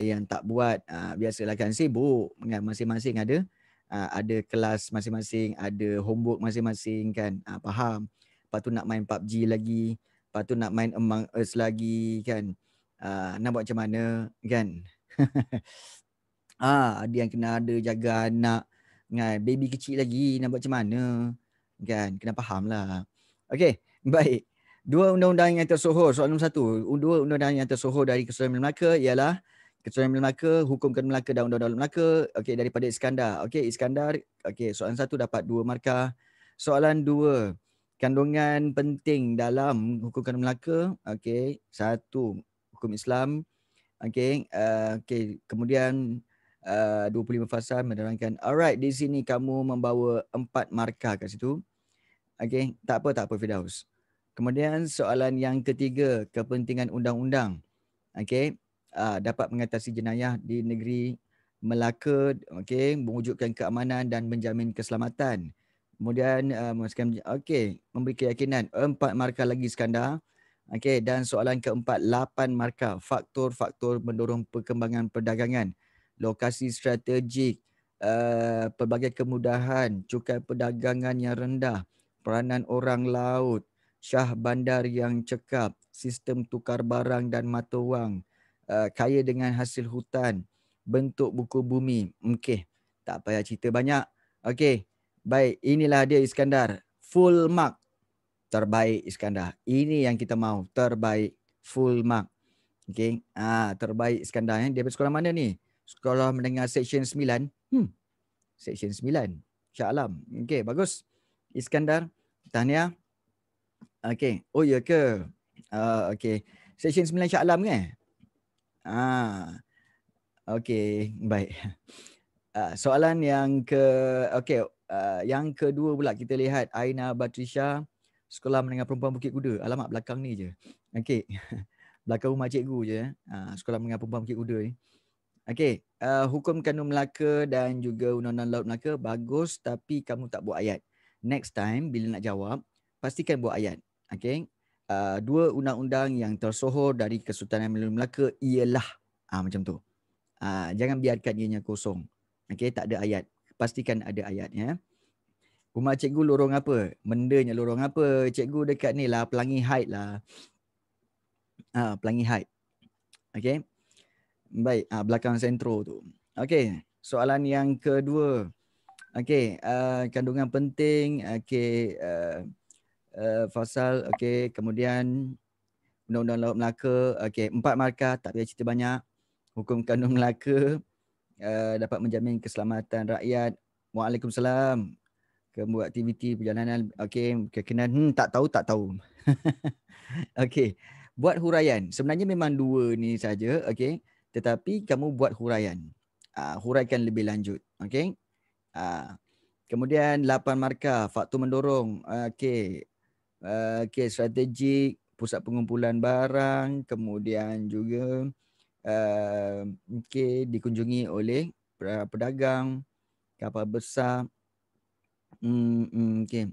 yang tak buat uh, biasalah kan sibuk kan masing-masing. Ada uh, ada kelas masing-masing ada homework masing-masing kan. Uh, faham? Lepas tu nak main PUBG lagi lepas tu nak main Among Us lagi kan. Uh, nak buat macam mana kan? Ah ada yang kena ada jaga anak kan. Baby kecil lagi nak buat macam mana kan? Kena faham lah okey baik. Dua undang-undang yang tersohor soalan nombor satu. Dua undang-undang yang tersohor dari Kesultanan Melaka ialah Kesultanan Melaka, Hukum Kedah Melaka dan Undang-Undang Melaka. Okey, daripada Iskandar. Okey, Iskandar. Okey, soalan satu dapat dua markah. Soalan dua, kandungan penting dalam Hukum Kedah Melaka. Okey, satu, Hukum Islam. Okey, uh, okey. kemudian uh, 25 fasal menerangkan. Alright, di sini kamu membawa empat markah kat situ. Okey, tak apa, tak apa Fidaus. Kemudian soalan yang ketiga, kepentingan undang-undang. Okey, uh, dapat mengatasi jenayah di negeri Melaka okey mewujudkan keamanan dan menjamin keselamatan. Kemudian uh, okey memberi keyakinan empat markah lagi skandar. Okey dan soalan keempat lapan markah faktor-faktor mendorong perkembangan perdagangan. Lokasi strategik uh, pelbagai kemudahan, cukai perdagangan yang rendah, peranan orang laut, syah bandar yang cekap, sistem tukar barang dan mata wang, Uh, kaya dengan hasil hutan, bentuk buku bumi. Okey, tak payah cerita banyak. Okey, baik. Inilah dia Iskandar. Full mark. Terbaik Iskandar. Ini yang kita mau. Terbaik. Full mark. Okey, ah terbaik Iskandar. Eh. Dia sekolah mana ni? Sekolah mendengar section 9. Hmm. Section 9. Shah Alam. Okey, bagus. Iskandar. Tahniah. Okey. Oh ya ke? Uh, Okey. Section 9 Shah Alam ke? Ah, okey, baik. Uh, soalan yang ke, okey, uh, yang kedua pula kita lihat Aina Batrisha, Sekolah Menengah Perempuan Bukit Kuda. Alamak, belakang ni je. Okey, belakang rumah cikgu je. Uh, Sekolah Menengah Perempuan Bukit Kuda ni. Okey, uh, hukum kanun Melaka dan juga undang-undang laut Melaka bagus tapi kamu tak buat ayat. Next time bila nak jawab, pastikan buat ayat. Okey, uh, dua undang-undang yang tersohor dari Kesultanan Melaka ialah uh, macam tu. Uh, jangan biarkan ianya kosong. Okey, tak ada ayat. Pastikan ada ayat ya. Rumah cikgu lorong apa? Mendanya lorong apa? Cikgu dekat ni lah, Pelangi Height lah. Ah, uh, Pelangi Height. Okey. Baik, uh, belakang sentro tu. Okey, soalan yang kedua. Okey, uh, kandungan penting. Okey, uh, uh, fasal okey. Kemudian undang-undang laut Melaka okey. Empat markah tak payah cerita banyak. Hukum kanun Melaka uh, dapat menjamin keselamatan rakyat. Waalaikumsalam. Kemudian aktiviti perjalanan okey. Kekenaan hmm, tak tahu tak tahu. Okey. Buat huraian. Sebenarnya memang dua ni saja okey. Tetapi kamu buat huraian. Uh, huraikan lebih lanjut okey. Uh, kemudian lapan markah faktor mendorong okey uh, okay, strategik, pusat pengumpulan barang, kemudian juga uh, okay, dikunjungi oleh pedagang, kapal besar. Hmm, hmm, okay.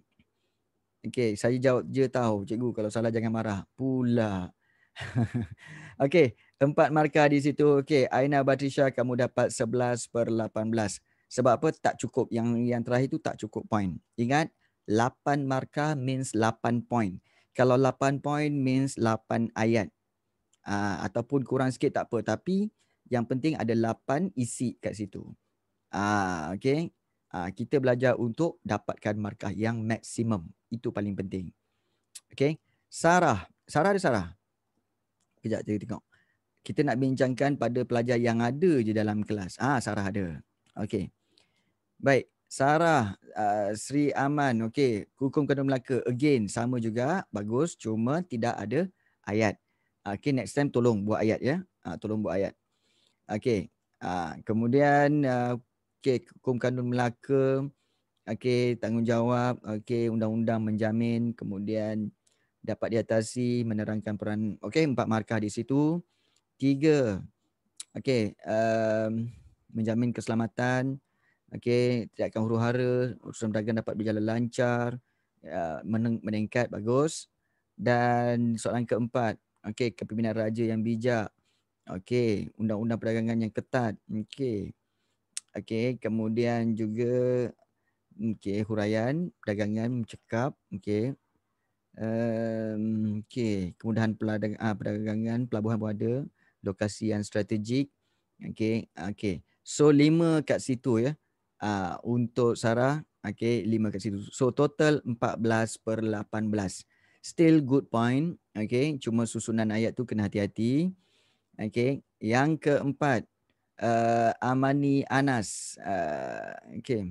okay, saya jawab je tahu cikgu kalau salah jangan marah. Pula. okay, empat markah di situ. Okay, Aina Batrisha kamu dapat 11 per 18. Sebab apa tak cukup. Yang yang terakhir tu tak cukup point. Ingat, 8 markah means 8 point. Kalau 8 point means 8 ayat. Uh, ataupun kurang sikit tak apa. Tapi yang penting ada 8 isi kat situ. Uh, okay. Uh, kita belajar untuk dapatkan markah yang maksimum. Itu paling penting. Okay. Sarah. Sarah ada Sarah? Kejap kita tengok. Kita nak bincangkan pada pelajar yang ada je dalam kelas. Ah, Sarah ada. Okay. Baik. Sarah uh, Sri Aman okey hukum kanun Melaka again sama juga bagus cuma tidak ada ayat. Okey next time tolong buat ayat ya. Uh, tolong buat ayat. Okey uh, kemudian uh, okey hukum kanun Melaka okey tanggungjawab okey undang-undang menjamin kemudian dapat diatasi menerangkan peran. Okey empat markah di situ. Tiga okey um, menjamin keselamatan Okey, tidak akan huru hara, urusan berdagang dapat berjalan lancar, ya, meningkat bagus. Dan soalan keempat, okey, kepimpinan raja yang bijak. Okey, undang-undang perdagangan yang ketat. Okey. Okey, kemudian juga okey, huraian perdagangan mencekap. Okey. Um, okey, kemudahan perdagangan, ah, perdagangan pelabuhan berada, lokasi yang strategik. Okey, okey. So lima kat situ ya. Uh, untuk Sarah, okey, lima kat situ. So total 14 per 18. Still good point. Okey, cuma susunan ayat tu kena hati-hati. Okay. Yang keempat, uh, Amani Anas. Uh, okay.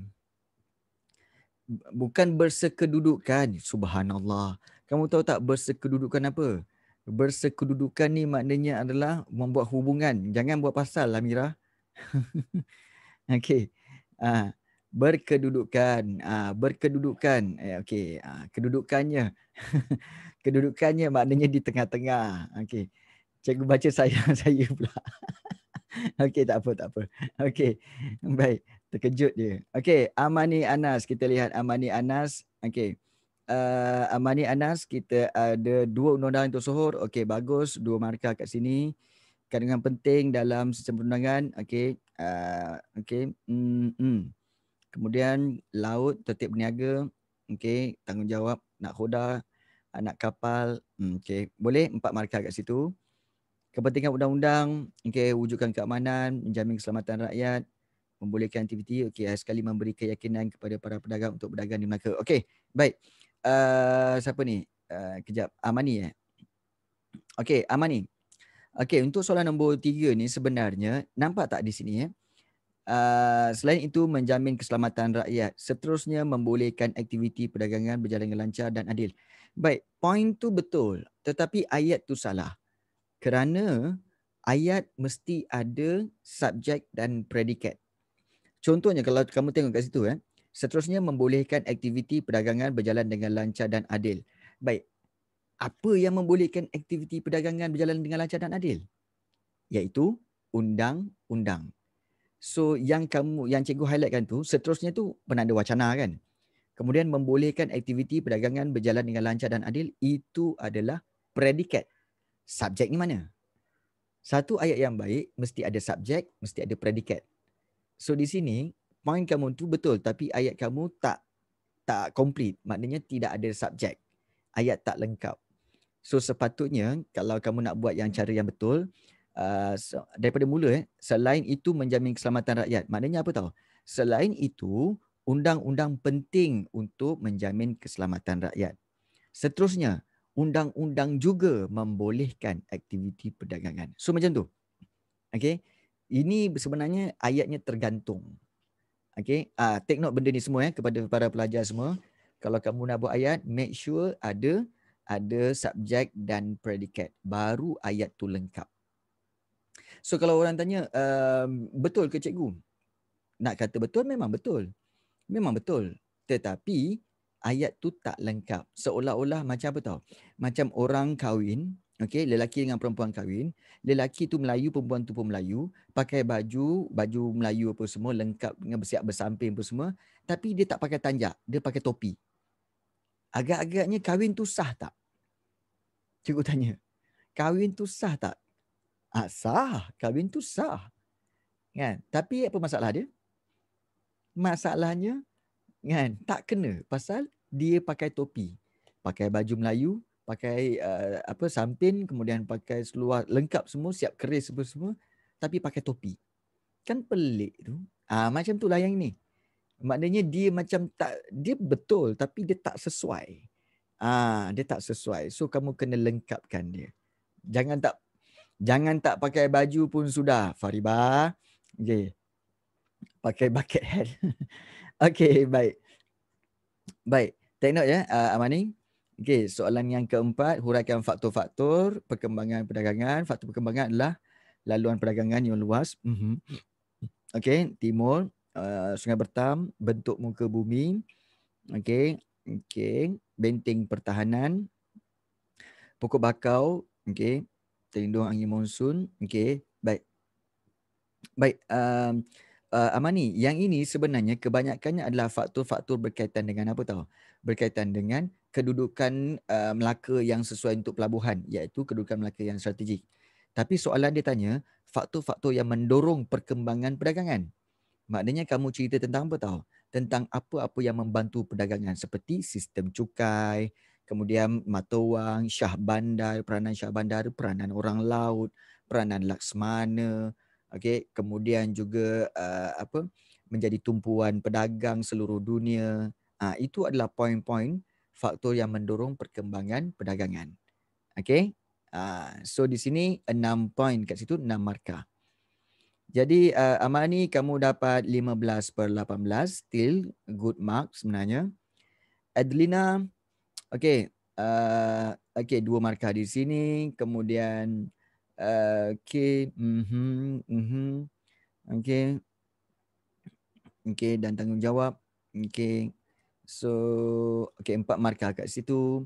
Bukan bersekedudukan. Subhanallah. Kamu tahu tak bersekedudukan apa? Bersekedudukan ni maknanya adalah membuat hubungan. Jangan buat pasal lah Mira. okay. Uh, berkedudukan. Uh, berkedudukan. Eh, okay. Uh, kedudukannya. kedudukannya maknanya di tengah-tengah. Okay. Cikgu baca saya saya pula. Okey tak apa tak apa. Okey. Baik. Terkejut dia. Okey, Amani Anas kita lihat Amani Anas. Okey. Uh, Amani Anas kita ada dua undang-undang untuk suhur. Okey, bagus. Dua markah kat sini. Kandungan penting dalam sistem perundangan. Okey. Uh, Okey. Mm -hmm. Kemudian laut tertib berniaga. Okey, tanggungjawab nak khoda, anak kapal. Hmm, okey, boleh empat markah kat situ kepentingan undang-undang okay, wujudkan keamanan menjamin keselamatan rakyat membolehkan aktiviti okey sekali memberi keyakinan kepada para pedagang untuk berdagang di Melaka okey baik uh, siapa ni uh, kejap Amani eh okey Amani okey untuk soalan nombor tiga ni sebenarnya nampak tak di sini eh Uh, selain itu menjamin keselamatan rakyat seterusnya membolehkan aktiviti perdagangan berjalan dengan lancar dan adil baik poin tu betul tetapi ayat tu salah kerana ayat mesti ada subjek dan predikat. Contohnya kalau kamu tengok kat situ eh, seterusnya membolehkan aktiviti perdagangan berjalan dengan lancar dan adil. Baik. Apa yang membolehkan aktiviti perdagangan berjalan dengan lancar dan adil? Iaitu undang-undang. So yang kamu yang cikgu highlightkan tu seterusnya tu penanda wacana kan. Kemudian membolehkan aktiviti perdagangan berjalan dengan lancar dan adil itu adalah predikat subjek ni mana? Satu ayat yang baik mesti ada subjek, mesti ada predikat. So di sini point kamu tu betul tapi ayat kamu tak tak complete. Maknanya tidak ada subjek. Ayat tak lengkap. So sepatutnya kalau kamu nak buat yang cara yang betul uh, daripada mula eh selain itu menjamin keselamatan rakyat. Maknanya apa tahu? Selain itu undang-undang penting untuk menjamin keselamatan rakyat. Seterusnya undang-undang juga membolehkan aktiviti perdagangan. So macam tu. Okay. Ini sebenarnya ayatnya tergantung. Okay. Uh, take note benda ni semua ya kepada para pelajar semua. Kalau kamu nak buat ayat, make sure ada ada subjek dan predikat. Baru ayat tu lengkap. So kalau orang tanya, um, betul ke cikgu? Nak kata betul, memang betul. Memang betul. Tetapi ayat tu tak lengkap. Seolah-olah macam apa tau? Macam orang kahwin, okey, lelaki dengan perempuan kahwin, lelaki tu Melayu, perempuan tu pun Melayu, pakai baju, baju Melayu apa semua lengkap dengan bersiap bersamping apa semua, tapi dia tak pakai tanjak, dia pakai topi. Agak-agaknya kahwin tu sah tak? Cikgu tanya. Kahwin tu sah tak? Ah, sah. Kahwin tu sah. Kan? Tapi apa masalah dia? Masalahnya kan tak kena pasal dia pakai topi, pakai baju Melayu, pakai uh, apa sampin, kemudian pakai seluar lengkap semua, siap keris semua semua, tapi pakai topi. Kan pelik tu. Ah macam tu lah yang ini. Maknanya dia macam tak dia betul tapi dia tak sesuai. Ah dia tak sesuai. So kamu kena lengkapkan dia. Jangan tak jangan tak pakai baju pun sudah, Fariba. Okey. Pakai bucket hat. Okey, baik. Baik. Take note ya, uh, Amani. Okey, soalan yang keempat, huraikan faktor-faktor perkembangan perdagangan. Faktor perkembangan adalah laluan perdagangan yang luas. Mm-hmm. Okey, timur, uh, Sungai Bertam, bentuk muka bumi. Okey, okey, benteng pertahanan. Pokok bakau, okey, terlindung angin monsun. Okey, baik. Baik, um, uh, Amani, yang ini sebenarnya kebanyakannya adalah faktor-faktor berkaitan dengan apa tahu? Berkaitan dengan kedudukan uh, Melaka yang sesuai untuk pelabuhan iaitu kedudukan Melaka yang strategik. Tapi soalan dia tanya, faktor-faktor yang mendorong perkembangan perdagangan. Maknanya kamu cerita tentang apa tahu? Tentang apa-apa yang membantu perdagangan seperti sistem cukai, kemudian mata wang, syah bandar, peranan syah bandar, peranan orang laut, peranan laksmana, okey, kemudian juga uh, apa? menjadi tumpuan pedagang seluruh dunia. Uh, itu adalah poin-poin faktor yang mendorong perkembangan perdagangan. Okey. Uh, so di sini enam poin kat situ, enam markah. Jadi uh, Amani kamu dapat 15 per 18, still good mark sebenarnya. Adelina, okay, uh, okay dua markah di sini. Kemudian, uh, okay, mm-hmm, mm-hmm, okay, okay dan tanggungjawab, okay. So, okay empat markah kat situ.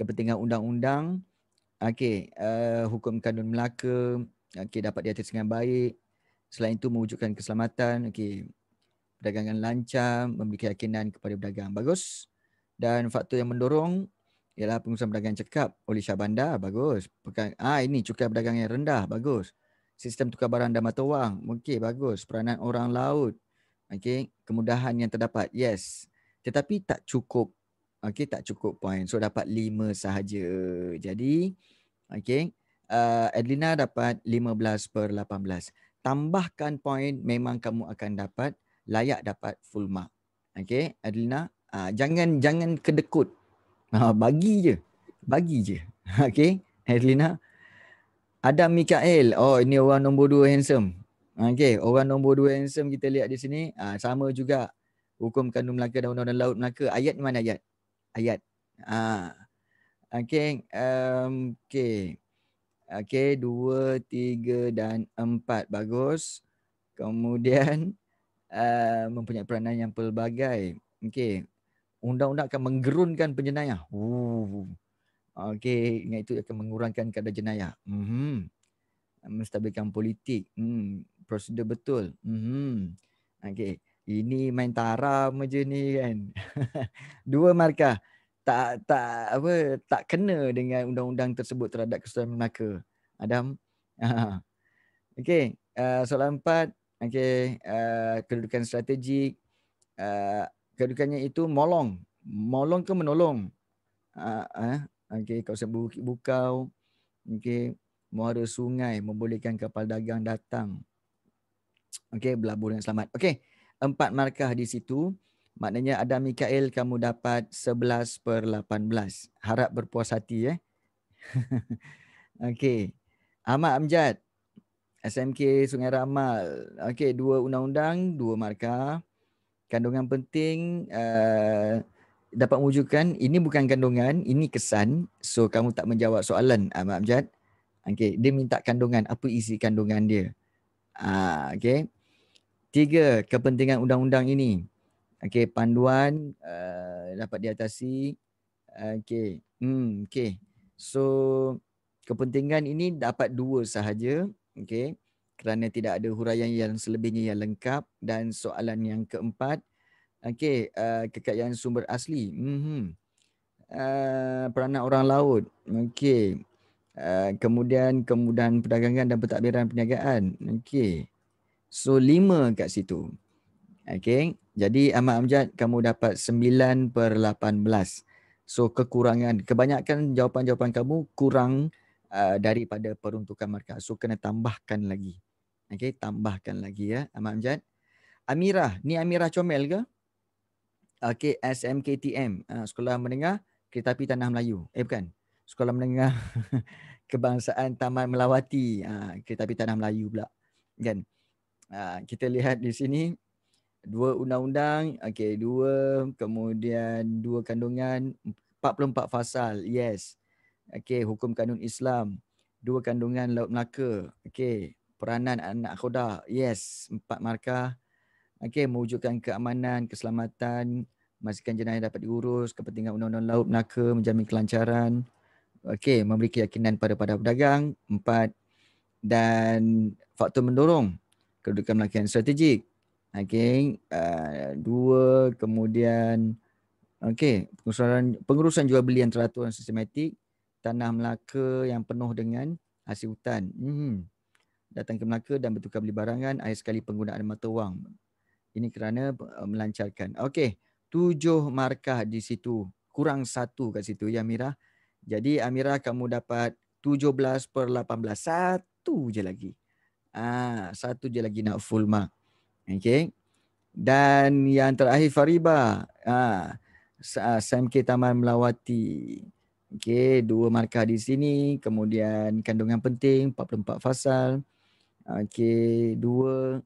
Kepentingan undang-undang, okay, uh, hukum kanun Melaka, okay dapat di atas dengan baik. Selain itu mewujudkan keselamatan, okey, perdagangan lancar, memberi keyakinan kepada pedagang. Bagus. Dan faktor yang mendorong ialah pengurusan perdagangan cekap oleh Syah Bandar. Bagus. Pekan, ah ini cukai perdagangan yang rendah. Bagus. Sistem tukar barang dan mata wang. Okey, bagus. Peranan orang laut. Okey, kemudahan yang terdapat. Yes. Tetapi tak cukup. Okey, tak cukup poin. So dapat lima sahaja. Jadi, okey, uh, Adlina dapat 15 per 18 tambahkan poin memang kamu akan dapat layak dapat full mark. Okey, Adlina, uh, jangan jangan kedekut. Uh, bagi je. Bagi je. Okey, Adlina. Adam Mikael. Oh, ini orang nombor dua handsome. Okey, orang nombor dua handsome kita lihat di sini. Uh, sama juga hukum kandung Melaka dan undang-undang laut Melaka. Ayat mana ayat? Ayat. Ah. Uh, okey, um, okey. Okey, dua, tiga dan empat. Bagus. Kemudian uh, mempunyai peranan yang pelbagai. Okey. Undang-undang akan menggerunkan penjenayah. Okey, ingat itu akan mengurangkan kadar jenayah. Mm-hmm. Menstabilkan politik. Mm. Prosedur betul. Mm-hmm. Okey. Ini main taram je ni kan. Dua markah tak tak apa tak kena dengan undang-undang tersebut terhadap keselamatan Melaka. Adam. Okey, uh, soalan empat. Okey, uh, kedudukan strategik. Uh, kedudukannya itu molong. Molong ke menolong? Uh, uh, Okey, kawasan bukit bukau. Okey, muara sungai membolehkan kapal dagang datang. Okey, berlabuh dengan selamat. Okey, empat markah di situ. Maknanya ada Mikael kamu dapat 11 per 18. Harap berpuas hati eh. Okey. Ahmad Amjad. SMK Sungai Ramal. Okey, dua undang-undang, dua markah. Kandungan penting uh, dapat wujudkan ini bukan kandungan, ini kesan. So kamu tak menjawab soalan Ahmad Amjad. Okey, dia minta kandungan, apa isi kandungan dia? Uh, okey. Tiga, kepentingan undang-undang ini. Okey, panduan uh, dapat diatasi. Okey. Hmm, okey. So kepentingan ini dapat dua sahaja. Okey. Kerana tidak ada huraian yang selebihnya yang lengkap dan soalan yang keempat okey, uh, kekayaan sumber asli. Mhm. Uh, peranan orang laut. Okey. Uh, kemudian kemudahan perdagangan dan pentadbiran perniagaan. Okey. So lima kat situ. Okey. Jadi Ahmad Amjad kamu dapat 9 per 18. So kekurangan, kebanyakan jawapan-jawapan kamu kurang uh, daripada peruntukan markah. So kena tambahkan lagi. Okay, tambahkan lagi ya Ahmad Amjad. Amirah, ni Amirah Comel ke? Okay, SMKTM, uh, Sekolah Menengah Kereta Api Tanah Melayu. Eh bukan, Sekolah Menengah Kebangsaan Taman Melawati. Uh, Kereta Api Tanah Melayu pula. Kan? Uh, kita lihat di sini, dua undang-undang, okey, dua, kemudian dua kandungan, 44 fasal, yes. Okey, hukum kanun Islam, dua kandungan Laut Melaka, okey, peranan anak khoda, yes, empat markah. Okey, mewujudkan keamanan, keselamatan, memastikan jenayah dapat diurus, kepentingan undang-undang Laut Melaka, menjamin kelancaran. Okey, memberi keyakinan pada pada pedagang, empat. Dan faktor mendorong kedudukan Melaka yang strategik, Okay, uh, dua kemudian okay, pengurusan pengurusan jual beli yang teratur dan sistematik, tanah Melaka yang penuh dengan hasil hutan. Hmm. Datang ke Melaka dan bertukar beli barangan, akhir sekali penggunaan mata wang. Ini kerana uh, melancarkan. Okey, tujuh markah di situ. Kurang satu kat situ ya Amira. Jadi Amira kamu dapat 17 per 18. Satu je lagi. Ah, satu je lagi nak full mark. Okey. Dan yang terakhir Fariba. Ah, SMK Taman Melawati. Okey, dua markah di sini. Kemudian kandungan penting 44 fasal. Okey, dua.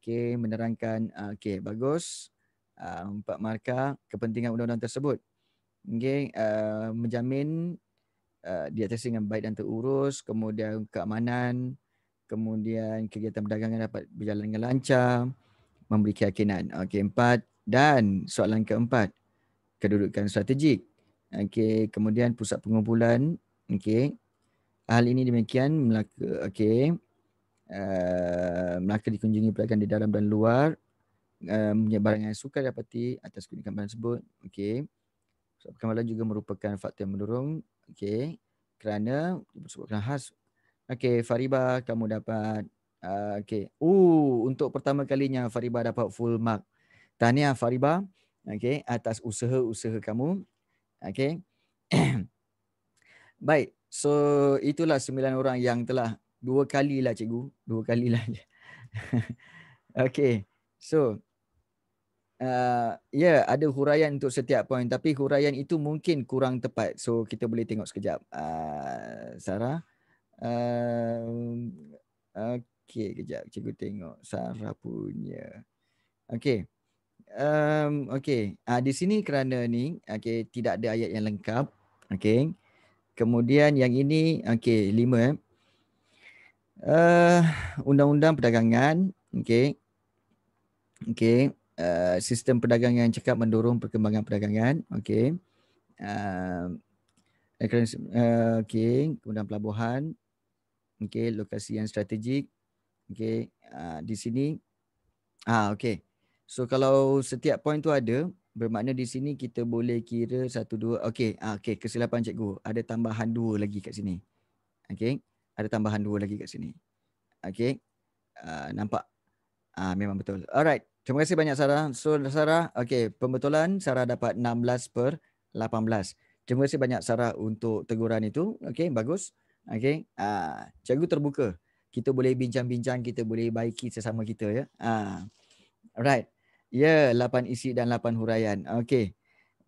Okey, menerangkan. Ah, okey, bagus. Uh, empat markah kepentingan undang-undang tersebut. Okey, uh, menjamin uh, di atas dengan baik dan terurus. Kemudian keamanan. Kemudian kegiatan perdagangan dapat berjalan dengan lancar. Memberi keyakinan. Okey, empat. Dan soalan keempat kedudukan strategik. Okey, kemudian pusat pengumpulan. Okey. Hal ini demikian Melaka okey. Uh, Melaka dikunjungi pelanggan di dalam dan luar. Uh, barang yang suka dapati atas barang tersebut. Okey. Sebab perkembangan juga merupakan faktor yang mendorong. Okey. Kerana disebutkan khas. Okey, Fariba kamu dapat uh, okey. Uh, untuk pertama kalinya Fariba dapat full mark. Tahniah Fariba okay, atas usaha-usaha kamu. Okay. Baik, so itulah sembilan orang yang telah dua kali lah cikgu, dua kali lah. okay, so uh, ya yeah, ada huraian untuk setiap poin tapi huraian itu mungkin kurang tepat. So kita boleh tengok sekejap. Uh, Sarah. Uh, okay, kejap cikgu tengok Sarah punya. Okay um, okay. Uh, di sini kerana ni okay, tidak ada ayat yang lengkap. Okay. Kemudian yang ini okay, lima. Eh. Uh, undang-undang perdagangan. Okay. Okay. Uh, sistem perdagangan yang cekap mendorong perkembangan perdagangan. Okay. Uh, uh, okay. Kemudian pelabuhan. Okay. Lokasi yang strategik. Okay. Uh, di sini. Ah, okay. So kalau setiap poin tu ada, bermakna di sini kita boleh kira satu dua. Okey, ah, okey kesilapan cikgu. Ada tambahan dua lagi kat sini. Okey, ada tambahan dua lagi kat sini. Okey, uh, nampak? Ah, memang betul. Alright, terima kasih banyak Sarah. So Sarah, okey pembetulan Sarah dapat 16 per 18. Terima kasih banyak Sarah untuk teguran itu. Okey, bagus. Okey, ah, cikgu terbuka. Kita boleh bincang-bincang, kita boleh baiki sesama kita ya. Ah. Alright. Ya, lapan isi dan lapan huraian. Okey.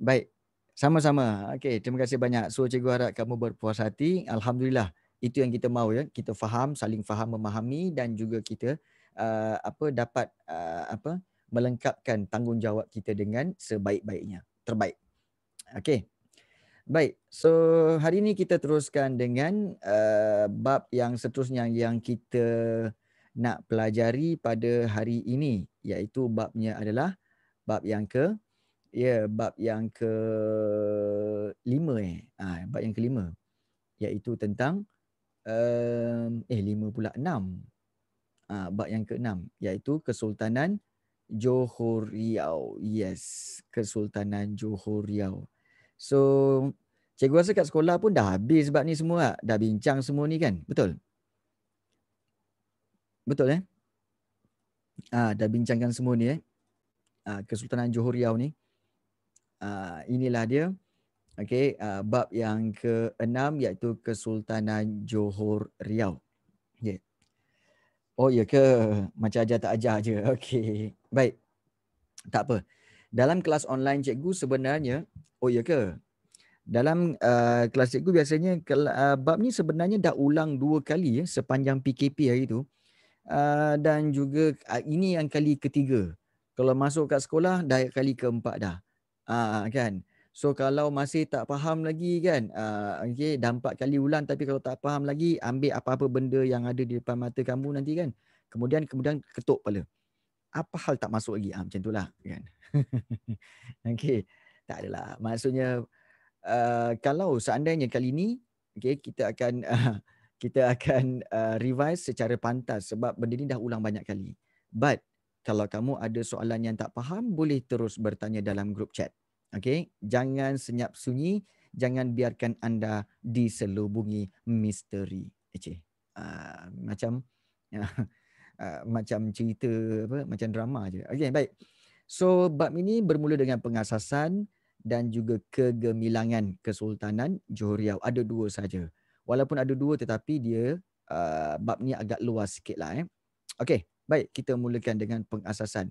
Baik. Sama-sama. Okey, terima kasih banyak. So, cikgu harap kamu berpuas hati. Alhamdulillah. Itu yang kita mahu ya. Kita faham, saling faham, memahami dan juga kita uh, apa dapat uh, apa melengkapkan tanggungjawab kita dengan sebaik-baiknya. Terbaik. Okey. Baik. So, hari ini kita teruskan dengan uh, bab yang seterusnya yang kita nak pelajari pada hari ini iaitu babnya adalah bab yang ke ya bab yang ke lima eh. Ah bab yang kelima iaitu tentang um, eh lima pula enam. Ah bab yang keenam iaitu kesultanan Johor Riau. Yes kesultanan Johor Riau so cikgu rasa kat sekolah pun dah habis bab ni semua dah bincang semua ni kan betul Betul eh? Ah, dah bincangkan semua ni eh. Ah, Kesultanan Johor Riau ni. Ah, inilah dia. Okey, ah, bab yang ke-6 iaitu Kesultanan Johor Riau. Okay. Oh ya ke? Macam ajar tak ajar je. Okey. Baik. Tak apa. Dalam kelas online cikgu sebenarnya, oh ya ke? Dalam uh, kelas cikgu biasanya uh, bab ni sebenarnya dah ulang dua kali ya sepanjang PKP hari tu. Uh, dan juga uh, ini yang kali ketiga. Kalau masuk kat sekolah dah kali keempat dah. Uh, kan? So kalau masih tak faham lagi kan, uh, okay, dah empat kali ulang tapi kalau tak faham lagi, ambil apa-apa benda yang ada di depan mata kamu nanti kan. Kemudian kemudian ketuk kepala. Apa hal tak masuk lagi? Ah, macam itulah kan. okay. Tak adalah. Maksudnya uh, kalau seandainya kali ni okay, kita akan uh, kita akan uh, revise secara pantas sebab benda ni dah ulang banyak kali. But kalau kamu ada soalan yang tak faham, boleh terus bertanya dalam group chat. Okay? Jangan senyap sunyi, jangan biarkan anda diselubungi misteri. Ece. Uh, macam uh, uh, macam cerita apa macam drama je. Okey, baik. So bab ini bermula dengan pengasasan dan juga kegemilangan Kesultanan Johor Riau. Ada dua saja. Walaupun ada dua tetapi dia uh, bab ni agak luas sikitlah eh. Okey, baik kita mulakan dengan pengasasan.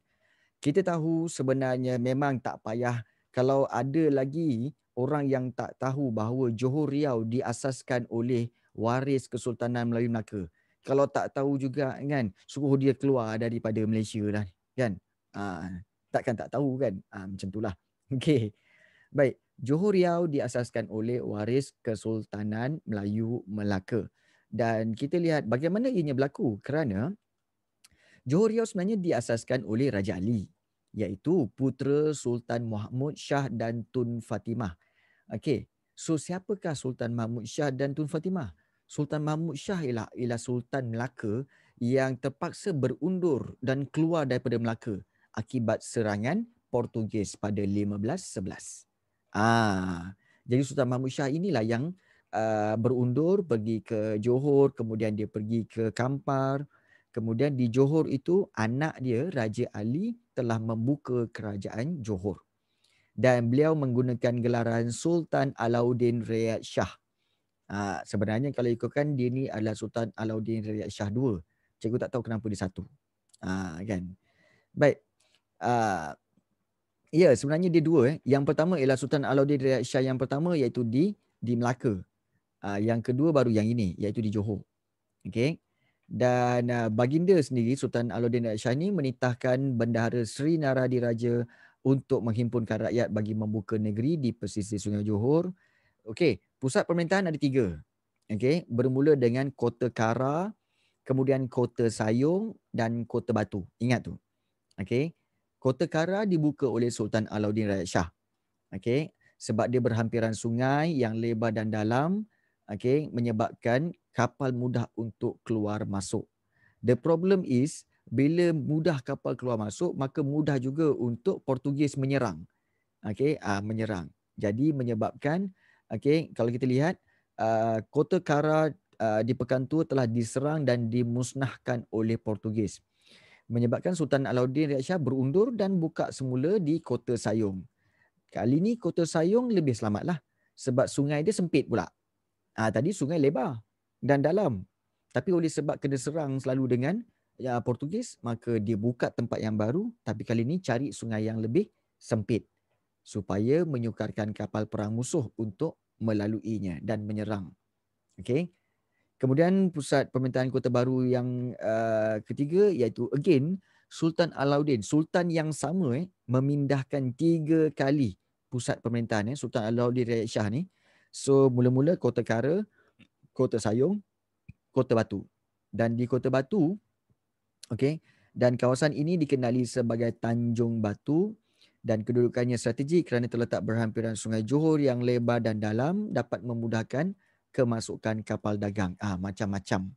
Kita tahu sebenarnya memang tak payah kalau ada lagi orang yang tak tahu bahawa Johor Riau diasaskan oleh waris Kesultanan Melayu Melaka. Kalau tak tahu juga kan, suruh dia keluar daripada Malaysia lah kan. Ha, takkan tak tahu kan. Ha, macam itulah. Okey. Baik, Johor Riau diasaskan oleh waris Kesultanan Melayu Melaka. Dan kita lihat bagaimana ianya berlaku kerana Johor Riau sebenarnya diasaskan oleh Raja Ali iaitu putera Sultan Muhammad Shah dan Tun Fatimah. Okey. So siapakah Sultan Mahmud Shah dan Tun Fatimah? Sultan Mahmud Shah ialah, ialah Sultan Melaka yang terpaksa berundur dan keluar daripada Melaka akibat serangan Portugis pada 1511. Ah, jadi Sultan Mahmud Shah inilah yang uh, berundur pergi ke Johor, kemudian dia pergi ke Kampar. Kemudian di Johor itu anak dia Raja Ali telah membuka kerajaan Johor dan beliau menggunakan gelaran Sultan Alauddin Riyad Shah. Ha, sebenarnya kalau ikutkan dia ni adalah Sultan Alauddin Riyad Shah II. Cikgu tak tahu kenapa dia satu. Ha, kan? Baik. Uh, ya, sebenarnya dia dua. Eh. Yang pertama ialah Sultan Alauddin Riyad Shah yang pertama iaitu di di Melaka. Uh, yang kedua baru yang ini iaitu di Johor. Okay. Dan uh, baginda sendiri Sultan Alauddin Riyad Shah ni menitahkan Bendahara Sri Naradi Raja untuk menghimpunkan rakyat bagi membuka negeri di pesisir Sungai Johor. Okey, pusat pemerintahan ada tiga. Okey, bermula dengan Kota Kara, kemudian Kota Sayung dan Kota Batu. Ingat tu. Okey. Kota Kara dibuka oleh Sultan Alauddin Rakyat Shah. Okey, sebab dia berhampiran sungai yang lebar dan dalam, okey, menyebabkan kapal mudah untuk keluar masuk. The problem is bila mudah kapal keluar masuk maka mudah juga untuk Portugis menyerang okey uh, menyerang jadi menyebabkan okey kalau kita lihat uh, kota Kara uh, di Pekan Tua telah diserang dan dimusnahkan oleh Portugis menyebabkan Sultan Alauddin Riyad Shah berundur dan buka semula di kota Sayung kali ini kota Sayung lebih selamatlah sebab sungai dia sempit pula uh, tadi sungai lebar dan dalam tapi oleh sebab kena serang selalu dengan ya, Portugis, maka dia buka tempat yang baru tapi kali ini cari sungai yang lebih sempit supaya menyukarkan kapal perang musuh untuk melaluinya dan menyerang. Okay. Kemudian pusat pemerintahan kota baru yang uh, ketiga iaitu again Sultan Alauddin. Sultan yang sama eh, memindahkan tiga kali pusat pemerintahan eh, Sultan Alauddin Rakyat Shah ni. So mula-mula kota Kara, kota Sayung, kota Batu. Dan di kota Batu Okey. Dan kawasan ini dikenali sebagai Tanjung Batu dan kedudukannya strategik kerana terletak berhampiran Sungai Johor yang lebar dan dalam dapat memudahkan kemasukan kapal dagang. Ah macam-macam.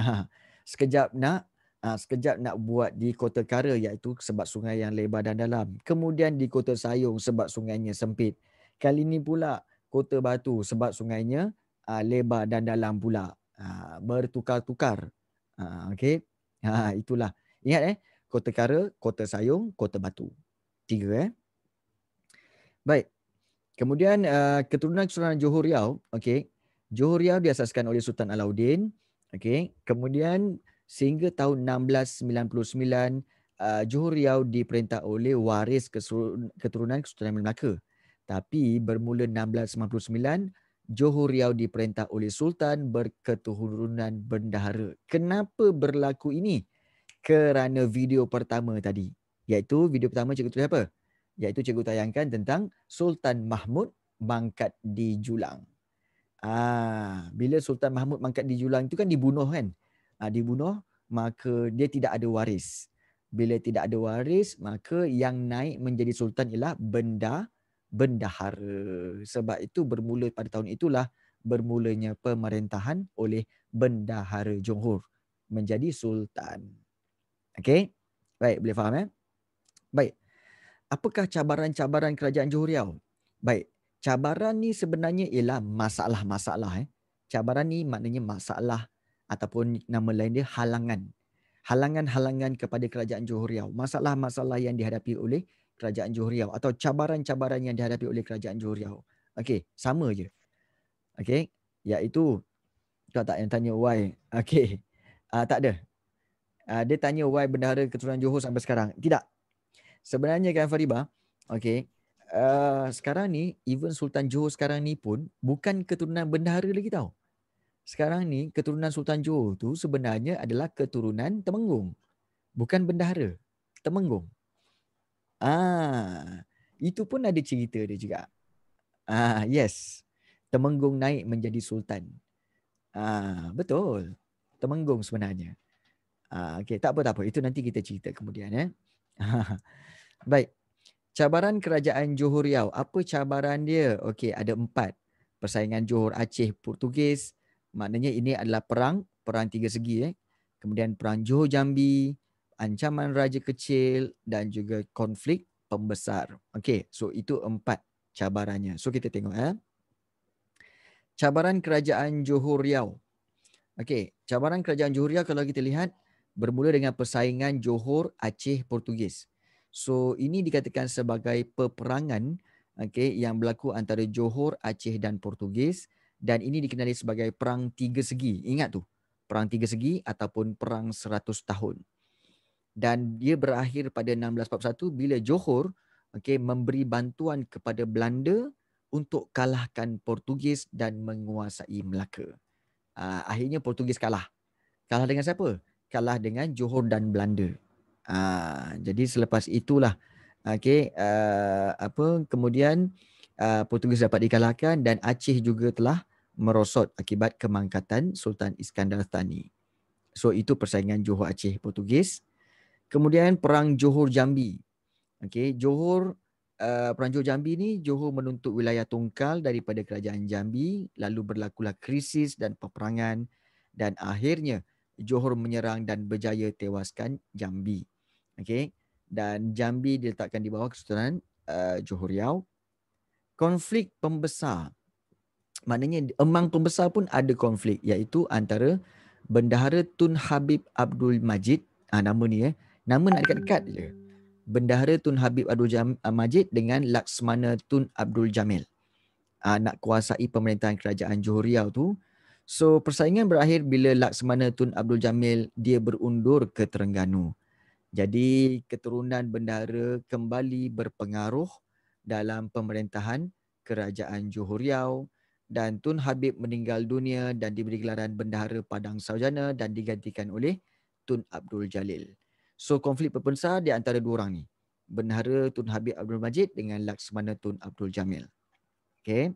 Ah, sekejap nak ah, sekejap nak buat di Kota Kara iaitu sebab sungai yang lebar dan dalam. Kemudian di Kota Sayung sebab sungainya sempit. Kali ini pula Kota Batu sebab sungainya ah, lebar dan dalam pula. Ah, bertukar-tukar. Ah, okey. Ha, itulah. Ingat eh, Kota Kara, Kota Sayung, Kota Batu. Tiga eh. Baik. Kemudian uh, keturunan Kesultanan Johor Riau, okey. Johor Riau diasaskan oleh Sultan Alauddin, okey. Kemudian sehingga tahun 1699 uh, Johor Riau diperintah oleh waris keturunan Kesultanan Melaka. Tapi bermula 1699 Johor Riau diperintah oleh Sultan berketurunan bendahara. Kenapa berlaku ini? Kerana video pertama tadi. Iaitu video pertama cikgu tulis apa? Iaitu cikgu tayangkan tentang Sultan Mahmud mangkat di Julang. Ah, bila Sultan Mahmud mangkat di Julang itu kan dibunuh kan? Ah, dibunuh maka dia tidak ada waris. Bila tidak ada waris maka yang naik menjadi sultan ialah benda bendahara. Sebab itu bermula pada tahun itulah bermulanya pemerintahan oleh bendahara Johor menjadi sultan. Okey? Baik, boleh faham eh? Baik. Apakah cabaran-cabaran kerajaan Johor Riau? Baik, cabaran ni sebenarnya ialah masalah-masalah eh. Cabaran ni maknanya masalah ataupun nama lain dia halangan. Halangan-halangan kepada kerajaan Johor Riau. Masalah-masalah yang dihadapi oleh kerajaan Johor Riau atau cabaran-cabaran yang dihadapi oleh kerajaan Johor Riau. Okey, sama je. Okey, iaitu kau tak yang tanya why. Okey. Uh, tak ada. Uh, dia tanya why bendahara keturunan Johor sampai sekarang. Tidak. Sebenarnya kan Fariba, okey. Uh, sekarang ni even Sultan Johor sekarang ni pun bukan keturunan bendahara lagi tau sekarang ni keturunan Sultan Johor tu sebenarnya adalah keturunan Temenggung. Bukan bendahara. Temenggung. Ah, itu pun ada cerita dia juga. Ah, yes. Temenggung naik menjadi sultan. Ah, betul. Temenggung sebenarnya. Ah, okey, tak apa tak apa. Itu nanti kita cerita kemudian eh. Baik. Cabaran kerajaan Johor Riau. Apa cabaran dia? Okey, ada empat. Persaingan Johor Aceh Portugis, Maknanya ini adalah perang, perang tiga segi. Eh. Kemudian perang Johor Jambi, ancaman Raja Kecil dan juga konflik pembesar. Okey, so itu empat cabarannya. So kita tengok. Eh. Cabaran kerajaan Johor Riau. Okey, cabaran kerajaan Johor Riau kalau kita lihat bermula dengan persaingan Johor Aceh Portugis. So ini dikatakan sebagai peperangan okay, yang berlaku antara Johor, Aceh dan Portugis dan ini dikenali sebagai perang tiga segi. Ingat tu, perang tiga segi ataupun perang seratus tahun. Dan dia berakhir pada 1641 bila Johor okay, memberi bantuan kepada Belanda untuk kalahkan Portugis dan menguasai Melaka. Uh, akhirnya Portugis kalah. Kalah dengan siapa? Kalah dengan Johor dan Belanda. Uh, jadi selepas itulah okay, uh, apa kemudian uh, Portugis dapat dikalahkan dan Aceh juga telah merosot akibat kemangkatan Sultan Iskandar Thani. So itu persaingan Johor Aceh Portugis. Kemudian perang Johor Jambi. Okey, Johor uh, perang Johor Jambi ni Johor menuntut wilayah tungkal daripada kerajaan Jambi, lalu berlakulah krisis dan peperangan dan akhirnya Johor menyerang dan berjaya tewaskan Jambi. Okey. Dan Jambi diletakkan di bawah kesultanan uh, Johor Riau. Konflik pembesar. Maknanya emang pembesar pun ada konflik iaitu antara Bendahara Tun Habib Abdul Majid. Ah nama ni eh. Nama nak dekat-dekat je. Bendahara Tun Habib Abdul Jam, uh, Majid dengan Laksmana Tun Abdul Jamil. Ah nak kuasai pemerintahan kerajaan Johor Riau tu. So persaingan berakhir bila Laksmana Tun Abdul Jamil dia berundur ke Terengganu jadi keturunan bendahara kembali berpengaruh dalam pemerintahan kerajaan Johor Riau dan Tun Habib meninggal dunia dan diberi gelaran Bendahara Padang Sarjana dan digantikan oleh Tun Abdul Jalil. So konflik berpensar di antara dua orang ni. Bendahara Tun Habib Abdul Majid dengan Laksmana Tun Abdul Jamil. Okay.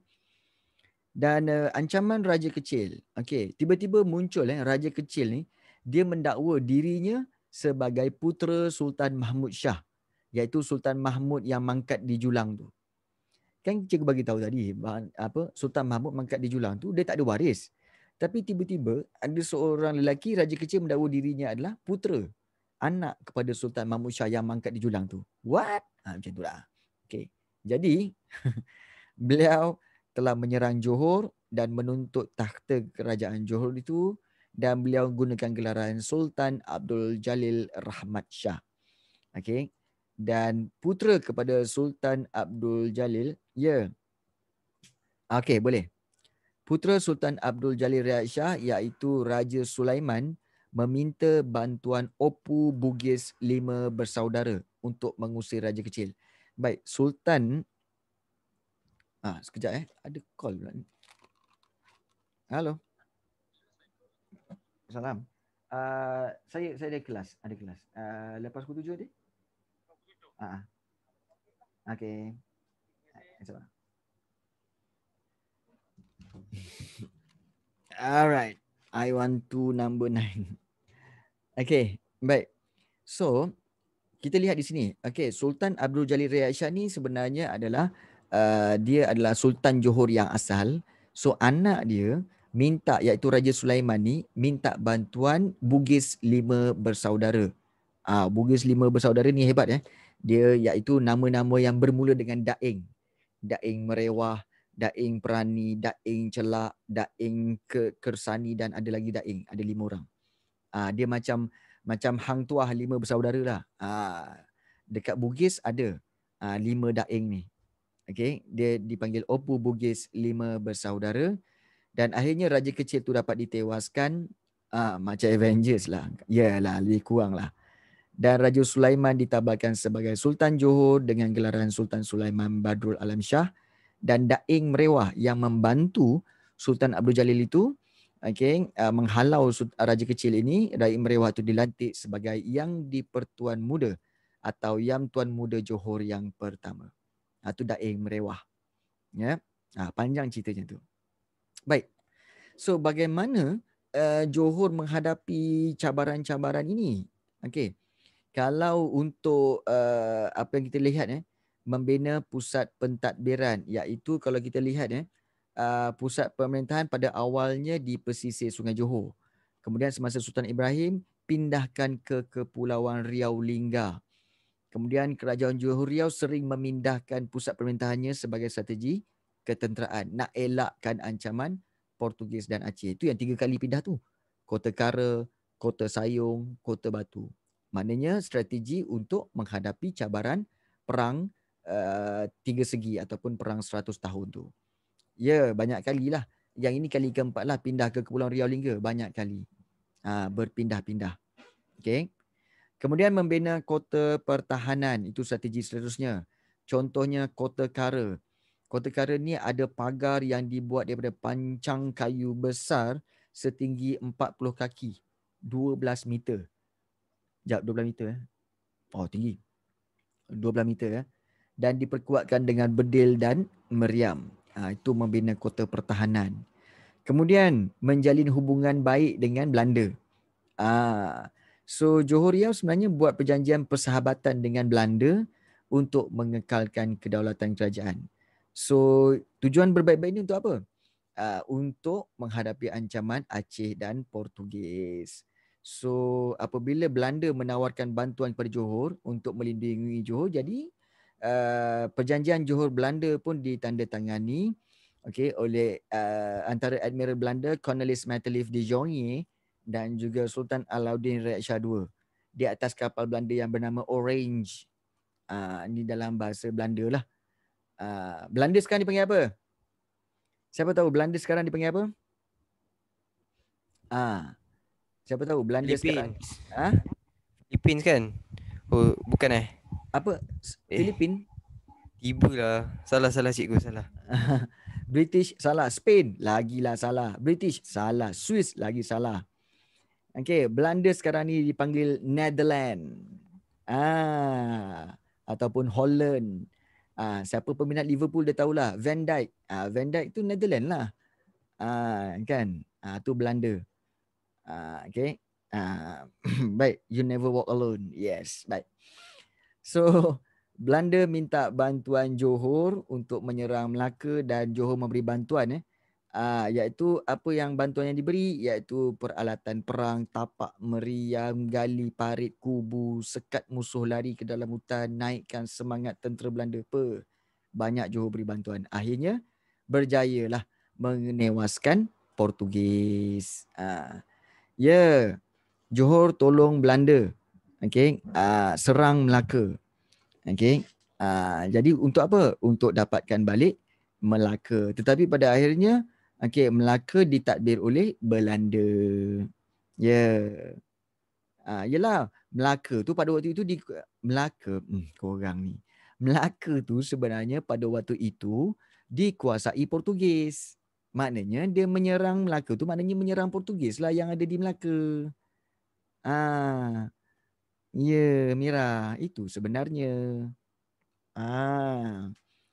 Dan uh, ancaman Raja Kecil. Okay. Tiba-tiba muncul eh, Raja Kecil ni. Dia mendakwa dirinya sebagai putera Sultan Mahmud Shah. Iaitu Sultan Mahmud yang mangkat di Julang tu. Kan cikgu bagi tahu tadi apa Sultan Mahmud mangkat di Julang tu dia tak ada waris. Tapi tiba-tiba ada seorang lelaki raja kecil mendakwa dirinya adalah putera anak kepada Sultan Mahmud Shah yang mangkat di Julang tu. What? Ha, macam tu lah. Okey. Jadi beliau telah menyerang Johor dan menuntut takhta kerajaan Johor itu dan beliau gunakan gelaran Sultan Abdul Jalil Rahmat Shah okey dan putera kepada Sultan Abdul Jalil. Ya. Okey, boleh. Putera Sultan Abdul Jalil Riyad Shah iaitu Raja Sulaiman meminta bantuan Opu Bugis lima bersaudara untuk mengusir Raja Kecil. Baik, Sultan Ah, sekejap eh. Ada call. Halo. Salam. Uh, saya saya ada kelas, ada kelas. Uh, lepas pukul tujuh dia? Ah. Okay. Alright. I want to number nine. Okay. Baik. So, kita lihat di sini. Okay. Sultan Abdul Jalil Riyad Shah ni sebenarnya adalah uh, dia adalah Sultan Johor yang asal. So, anak dia minta iaitu Raja Sulaiman ni minta bantuan Bugis lima bersaudara. Ah, uh, Bugis lima bersaudara ni hebat eh dia iaitu nama-nama yang bermula dengan Daeng. Daeng Merewah, Daing Perani, Daing Celak, Daing ke Kersani dan ada lagi Daing. Ada lima orang. Uh, dia macam macam hang tuah lima bersaudara lah. Uh, dekat Bugis ada uh, lima Daing ni. Okay. Dia dipanggil Opu Bugis lima bersaudara. Dan akhirnya Raja Kecil tu dapat ditewaskan. Uh, macam Avengers lah. Ya lah, lebih kurang lah dan Raja Sulaiman ditabarkan sebagai Sultan Johor dengan gelaran Sultan Sulaiman Badrul Alam Shah dan Daing Merewah yang membantu Sultan Abdul Jalil itu okay, uh, menghalau Raja Kecil ini Daing Merewah itu dilantik sebagai yang di-Pertuan Muda atau yang Tuan Muda Johor yang pertama. Itu uh, Daing Merewah. Ya. Uh, panjang ceritanya tu. Baik. So bagaimana uh, Johor menghadapi cabaran-cabaran ini? Okay kalau untuk uh, apa yang kita lihat eh membina pusat pentadbiran iaitu kalau kita lihat eh uh, pusat pemerintahan pada awalnya di pesisir Sungai Johor. Kemudian semasa Sultan Ibrahim pindahkan ke Kepulauan Riau Lingga. Kemudian kerajaan Johor Riau sering memindahkan pusat pemerintahannya sebagai strategi ketenteraan nak elakkan ancaman Portugis dan Aceh. Itu yang tiga kali pindah tu. Kota Kara, Kota Sayung, Kota Batu. Maknanya strategi untuk menghadapi cabaran perang uh, tiga segi ataupun perang seratus tahun tu. Ya, banyak kali lah. Yang ini kali keempat lah pindah ke Kepulauan Riau Lingga. Banyak kali. Ha, berpindah-pindah. Okay. Kemudian membina kota pertahanan. Itu strategi seterusnya. Contohnya kota Kara. Kota Kara ni ada pagar yang dibuat daripada pancang kayu besar setinggi 40 kaki. 12 meter. Sekejap, 12 meter. Eh. Oh, tinggi. 12 meter. Eh. Dan diperkuatkan dengan bedil dan meriam. Ha, itu membina kota pertahanan. Kemudian, menjalin hubungan baik dengan Belanda. Ha, so, Johor Riau sebenarnya buat perjanjian persahabatan dengan Belanda untuk mengekalkan kedaulatan kerajaan. So, tujuan berbaik-baik ini untuk apa? Uh, untuk menghadapi ancaman Aceh dan Portugis. So apabila Belanda menawarkan bantuan kepada Johor untuk melindungi Johor, jadi uh, perjanjian Johor Belanda pun ditandatangani okay, oleh uh, antara Admiral Belanda Cornelis Metcalfe de Jonge dan juga Sultan Alauddin Rakyat Shah II di atas kapal Belanda yang bernama Orange. Uh, ini dalam bahasa Belanda lah. Uh, Belanda sekarang dipanggil apa? Siapa tahu Belanda sekarang dipanggil apa? Ah, uh, Siapa tahu Belanda Philippines. sekarang. Ha? Philippines kan? Oh, bukan eh? Apa? Eh. Filipin? Tiba lah. Salah salah cikgu salah. British salah. Spain lagilah salah. British salah. Swiss lagi salah. Okay, Belanda sekarang ni dipanggil Netherlands. Ah, ataupun Holland. Ah, siapa peminat Liverpool dia tahulah. Van Dijk. Ah, Van Dijk tu Netherlands lah. Ah, kan? Ah, tu Belanda. Uh, okay. Uh, baik. You never walk alone. Yes. Baik. So, Belanda minta bantuan Johor untuk menyerang Melaka dan Johor memberi bantuan. Eh. Uh, iaitu apa yang bantuan yang diberi iaitu peralatan perang, tapak meriam, gali parit kubu, sekat musuh lari ke dalam hutan, naikkan semangat tentera Belanda. Apa? Banyak Johor beri bantuan. Akhirnya berjayalah menewaskan Portugis. Uh, Ya, yeah. Johor tolong Belanda. Okay, uh, serang Melaka. Okay, uh, jadi untuk apa? Untuk dapatkan balik Melaka. Tetapi pada akhirnya, okay, Melaka ditadbir oleh Belanda. Ya, yeah. uh, yelah Melaka tu pada waktu itu di Melaka, hmm, korang ni. Melaka tu sebenarnya pada waktu itu dikuasai Portugis. Maknanya dia menyerang Melaka tu maknanya menyerang Portugis lah yang ada di Melaka. Ah. Ya, Mira, itu sebenarnya. Ah.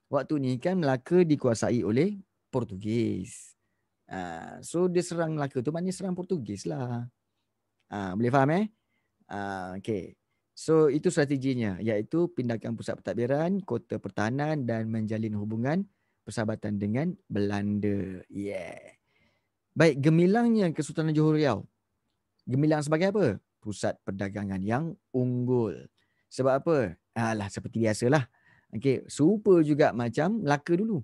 Waktu ni kan Melaka dikuasai oleh Portugis. Ah, so dia serang Melaka tu maknanya serang Portugis lah. Ah, boleh faham eh? Ah, okay. So itu strateginya iaitu pindahkan pusat pentadbiran, kota pertahanan dan menjalin hubungan persahabatan dengan Belanda. Yeah. Baik, gemilangnya Kesultanan Johor Riau. Gemilang sebagai apa? Pusat perdagangan yang unggul. Sebab apa? Alah, seperti biasalah. Okey, serupa juga macam Melaka dulu.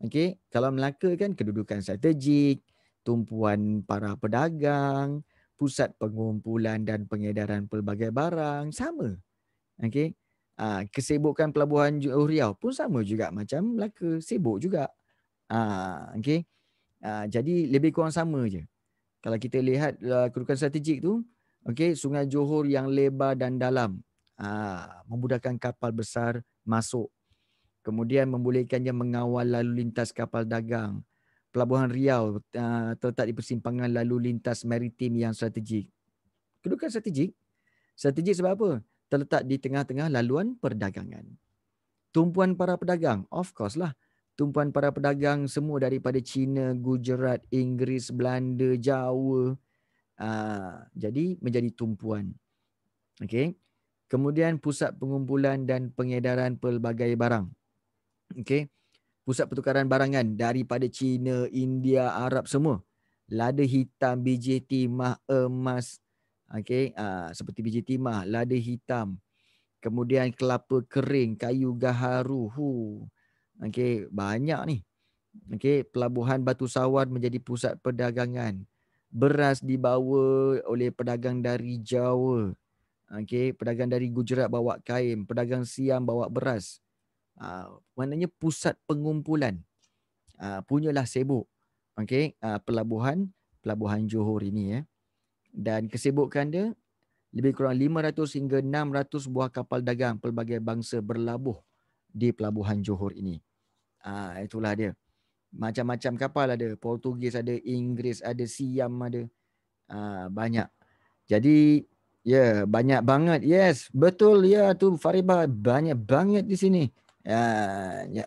Okey, kalau Melaka kan kedudukan strategik, tumpuan para pedagang, pusat pengumpulan dan pengedaran pelbagai barang sama. Okey. Ah, kesibukan pelabuhan Johor Riau pun sama juga macam Melaka, sibuk juga. Ah, okey. Ah, jadi lebih kurang sama je. Kalau kita lihat uh, kedudukan strategik tu, okey, Sungai Johor yang lebar dan dalam. Ah, memudahkan kapal besar masuk kemudian membolehkannya mengawal lalu lintas kapal dagang. Pelabuhan Riau uh, terletak di persimpangan lalu lintas maritim yang strategik. Kedudukan strategik? Strategik sebab apa? Terletak di tengah-tengah laluan perdagangan. Tumpuan para pedagang? Of course lah. Tumpuan para pedagang semua daripada China, Gujarat, Inggeris, Belanda, Jawa. Uh, jadi menjadi tumpuan. Okay. Kemudian pusat pengumpulan dan pengedaran pelbagai barang. Okay. Pusat pertukaran barangan daripada China, India, Arab semua. Lada hitam, biji timah, emas. Okay. Uh, seperti biji timah, lada hitam. Kemudian kelapa kering, kayu gaharu. Hu. Okay. Banyak ni. Okay. Pelabuhan Batu Sawar menjadi pusat perdagangan. Beras dibawa oleh pedagang dari Jawa. Okay. Pedagang dari Gujarat bawa kain. Pedagang Siam bawa beras. Uh, maknanya pusat pengumpulan. Uh, punyalah sibuk. Okey uh, pelabuhan pelabuhan Johor ini ya. Dan kesibukan dia lebih kurang 500 hingga 600 buah kapal dagang pelbagai bangsa berlabuh di pelabuhan Johor ini. Uh, itulah dia. Macam-macam kapal ada Portugis ada Inggeris ada Siam ada. Uh, banyak. Jadi ya yeah, banyak banget. Yes betul. Ya tu Fariba banyak banget di sini Ya, ya.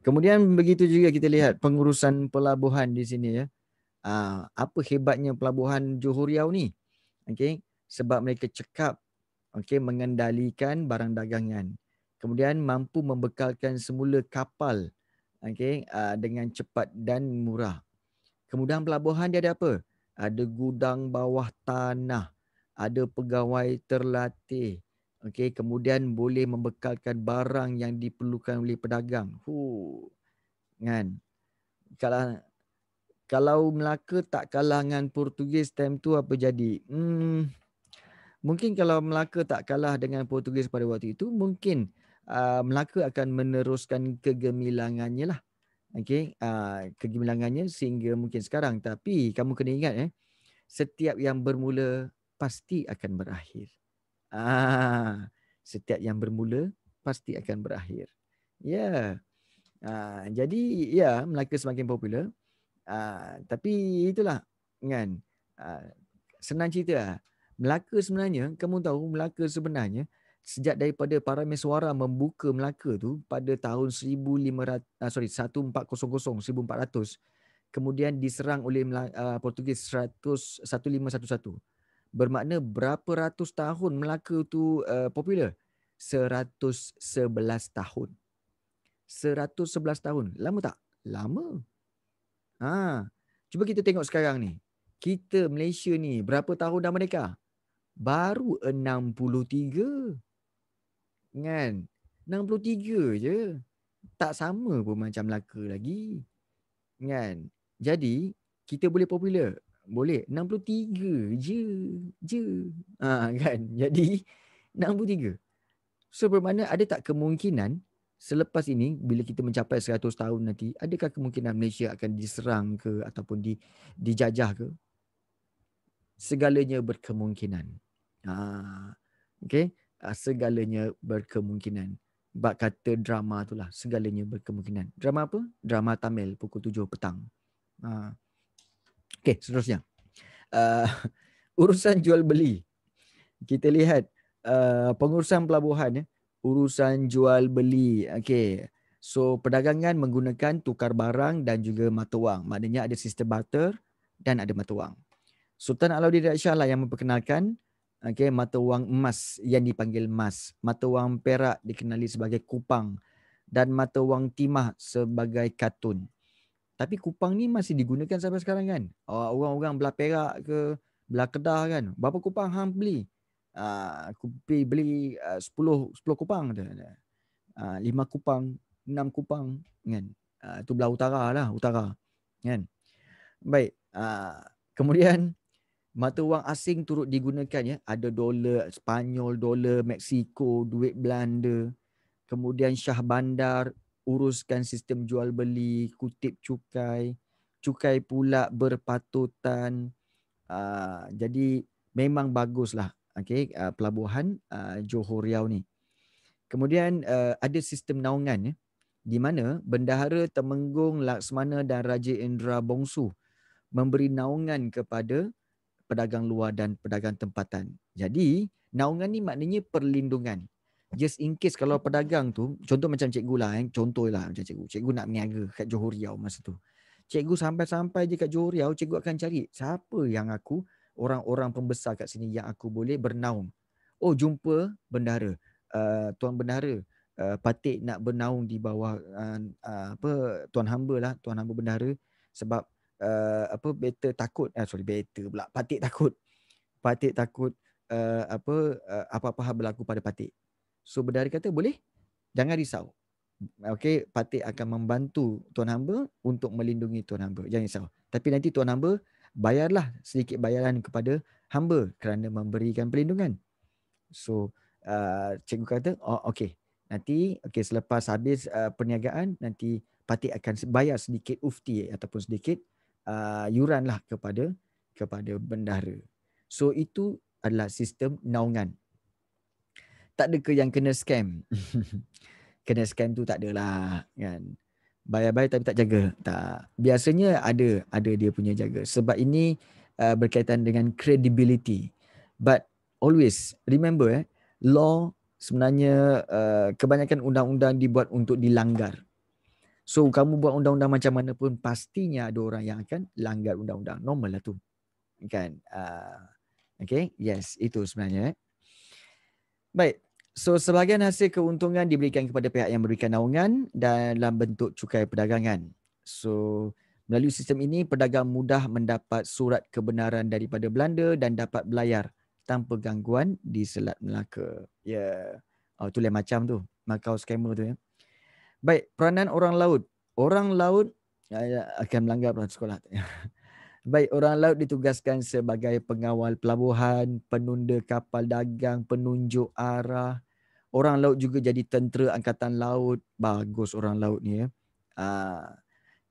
Kemudian begitu juga kita lihat pengurusan pelabuhan di sini ya. Uh, apa hebatnya pelabuhan Johor Riau ni? Okey, sebab mereka cekap okey mengendalikan barang dagangan. Kemudian mampu membekalkan semula kapal okey uh, dengan cepat dan murah. Kemudian pelabuhan dia ada apa? Ada gudang bawah tanah, ada pegawai terlatih, Okey, kemudian boleh membekalkan barang yang diperlukan oleh pedagang. Hu. Kan? Kalau kalau Melaka tak kalah dengan Portugis time tu apa jadi? Hmm. Mungkin kalau Melaka tak kalah dengan Portugis pada waktu itu, mungkin uh, Melaka akan meneruskan kegemilangannya lah. Okey, uh, kegemilangannya sehingga mungkin sekarang. Tapi kamu kena ingat eh, setiap yang bermula pasti akan berakhir. Ah, setiap yang bermula pasti akan berakhir. Ya. Yeah. Ah, jadi ya Melaka semakin popular. Ah, tapi itulah kan. Ah, senang cerita. Lah. Melaka sebenarnya, kamu tahu Melaka sebenarnya sejak daripada para mesuara membuka Melaka tu pada tahun 1500 ah, sorry 1400 1400 kemudian diserang oleh uh, Portugis 100 1511 bermakna berapa ratus tahun Melaka tu uh, popular? 111 tahun. 111 tahun. Lama tak? Lama. Ha. Cuba kita tengok sekarang ni. Kita Malaysia ni berapa tahun dah merdeka? Baru 63. Kan? 63 je. Tak sama pun macam Melaka lagi. Kan? Jadi, kita boleh popular boleh. 63 je je. Ha, kan? Jadi 63 so bermakna ada tak kemungkinan selepas ini bila kita mencapai 100 tahun nanti adakah kemungkinan Malaysia akan diserang ke ataupun di dijajah ke? Segalanya berkemungkinan. Ha okey? Ha, segalanya berkemungkinan. Bab kata drama itulah segalanya berkemungkinan. Drama apa? Drama Tamil pukul 7 petang. Ha Okey, seterusnya. Uh, urusan jual beli. Kita lihat uh, pengurusan pelabuhan ya. Urusan jual beli. Okey. So perdagangan menggunakan tukar barang dan juga mata wang. Maknanya ada sistem barter dan ada mata wang. Sultan Alauddin Shah lah yang memperkenalkan okay, mata wang emas yang dipanggil emas. Mata wang perak dikenali sebagai kupang dan mata wang timah sebagai katun. Tapi kupang ni masih digunakan sampai sekarang kan. Oh, orang-orang belah Perak ke belah Kedah kan. Berapa kupang hang beli? Ah, aku beli, uh, 10 10 kupang tu. Uh, 5 kupang, 6 kupang kan. Uh, itu belah utara lah, utara. Kan? Baik. Uh, kemudian mata wang asing turut digunakan ya. Ada dolar Spanyol, dolar Mexico, duit Belanda. Kemudian Syah Bandar uruskan sistem jual beli, kutip cukai. Cukai pula berpatutan. Uh, jadi memang baguslah okay, uh, pelabuhan uh, Johor Riau ni. Kemudian uh, ada sistem naungan ya, di mana Bendahara Temenggung Laksmana dan Raja Indra Bongsu memberi naungan kepada pedagang luar dan pedagang tempatan. Jadi, naungan ni maknanya perlindungan. Just in case kalau pedagang tu, contoh macam cikgu lah, eh, contoh lah macam cikgu. Cikgu nak berniaga kat Johor Riau masa tu. Cikgu sampai-sampai je kat Johor Riau, cikgu akan cari siapa yang aku, orang-orang pembesar kat sini yang aku boleh bernaung. Oh, jumpa bendara uh, tuan bendahara uh, patik nak bernaung di bawah uh, uh, apa tuan hamba lah tuan hamba bendahara sebab uh, apa better takut eh sorry better pula patik takut patik takut uh, apa uh, apa-apa hal berlaku pada patik so bendahara kata boleh? Jangan risau. Okey patik akan membantu tuan hamba untuk melindungi tuan hamba. Jangan risau. Tapi nanti tuan hamba bayarlah sedikit bayaran kepada hamba kerana memberikan perlindungan. So uh, cikgu kata oh okey nanti okey selepas habis uh, perniagaan nanti patik akan bayar sedikit ufti ataupun sedikit uh, yuran lah kepada kepada bendahara. So itu adalah sistem naungan tak ada ke yang kena scam kena scam tu tak adalah kan bayar-bayar tapi tak jaga tak biasanya ada ada dia punya jaga sebab ini uh, berkaitan dengan credibility but always remember eh law sebenarnya uh, kebanyakan undang-undang dibuat untuk dilanggar. So kamu buat undang-undang macam mana pun pastinya ada orang yang akan langgar undang-undang. Normal lah tu. Kan? Uh, okay. Yes. Itu sebenarnya. Eh. Baik. So sebahagian hasil keuntungan diberikan kepada pihak yang memberikan naungan dalam bentuk cukai perdagangan. So melalui sistem ini pedagang mudah mendapat surat kebenaran daripada Belanda dan dapat belayar tanpa gangguan di Selat Melaka. Ya. Yeah. Oh, tu lain macam tu. Macau scammer tu ya. Baik, peranan orang laut. Orang laut ya, ya, akan melanggar peraturan sekolah. Baik, orang laut ditugaskan sebagai pengawal pelabuhan, penunda kapal dagang, penunjuk arah. Orang laut juga jadi tentera angkatan laut. Bagus orang laut ni ya. Ah.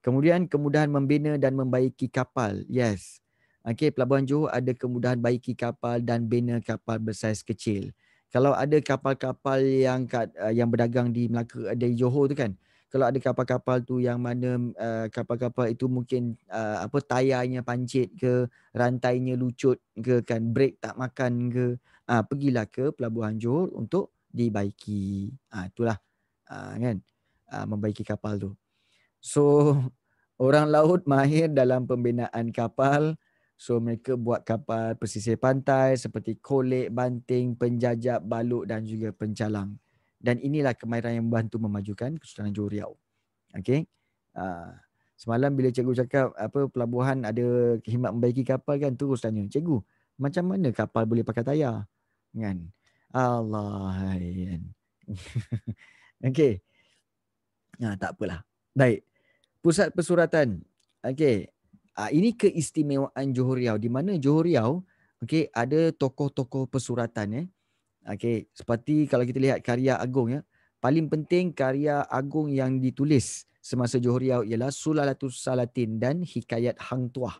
Kemudian kemudahan membina dan membaiki kapal. Yes. Okey, Pelabuhan Johor ada kemudahan baiki kapal dan bina kapal bersaiz kecil. Kalau ada kapal-kapal yang kat, uh, yang berdagang di Melaka di Johor tu kan. Kalau ada kapal-kapal tu yang mana uh, kapal-kapal itu mungkin uh, apa tayarnya pancit ke, rantainya lucut ke kan, brake tak makan ke, uh, pergilah ke Pelabuhan Johor untuk dibaiki. Uh, itulah uh, kan uh, membaiki kapal tu. So orang laut mahir dalam pembinaan kapal So mereka buat kapal pesisir pantai seperti kolek, banting, penjajak, baluk dan juga pencalang. Dan inilah kemahiran yang membantu memajukan Kesultanan Johor Riau. Okay. Uh, semalam bila cikgu cakap apa pelabuhan ada khidmat membaiki kapal kan terus tanya. Cikgu, macam mana kapal boleh pakai tayar? Kan? Allah. okay. Nah, tak apalah. Baik. Pusat Pesuratan. Okay. Uh, ini keistimewaan Johor Riau di mana Johor Riau okey ada tokoh-tokoh pesuratan eh. Okey, seperti kalau kita lihat karya agung ya. Paling penting karya agung yang ditulis semasa Johor Riau ialah Sulalatus Salatin dan Hikayat Hang Tuah.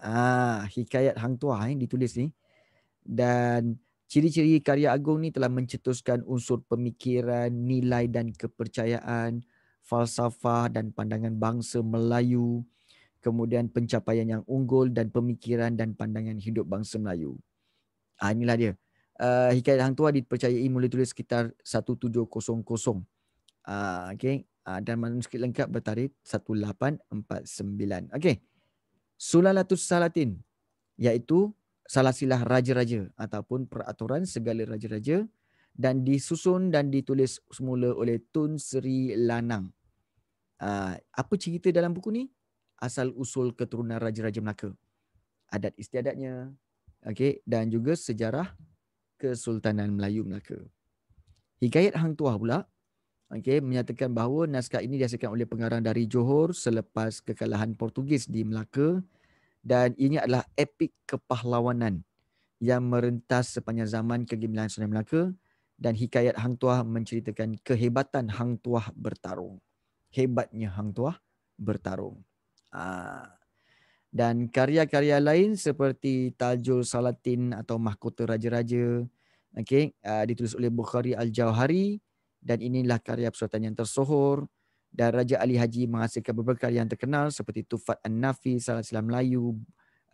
Ah, Hikayat Hang Tuah yang ditulis ni. Dan ciri-ciri karya agung ni telah mencetuskan unsur pemikiran, nilai dan kepercayaan, falsafah dan pandangan bangsa Melayu, kemudian pencapaian yang unggul dan pemikiran dan pandangan hidup bangsa Melayu. Ah inilah dia. Uh, hikayat Hang Tuah dipercayai mula tulis sekitar 1700. Ah okey. Uh, dan manuskrip lengkap bertarikh 1849. Okey. Sulalatus Salatin iaitu salasilah raja-raja ataupun peraturan segala raja-raja dan disusun dan ditulis semula oleh Tun Sri Lanang. Uh, apa cerita dalam buku ni? asal usul keturunan raja-raja Melaka. Adat istiadatnya, okay, dan juga sejarah Kesultanan Melayu Melaka. Hikayat Hang Tuah pula okay, menyatakan bahawa naskah ini dihasilkan oleh pengarang dari Johor selepas kekalahan Portugis di Melaka dan ini adalah epik kepahlawanan yang merentas sepanjang zaman kegemilangan Sungai Melaka dan hikayat Hang Tuah menceritakan kehebatan Hang Tuah bertarung. Hebatnya Hang Tuah bertarung. Ah. Dan karya-karya lain seperti Tajul Salatin atau Mahkota Raja-Raja okay, uh, ditulis oleh Bukhari Al-Jauhari dan inilah karya persultan yang tersohor dan Raja Ali Haji menghasilkan beberapa karya yang terkenal seperti Tufat An-Nafi, Salat Silam Melayu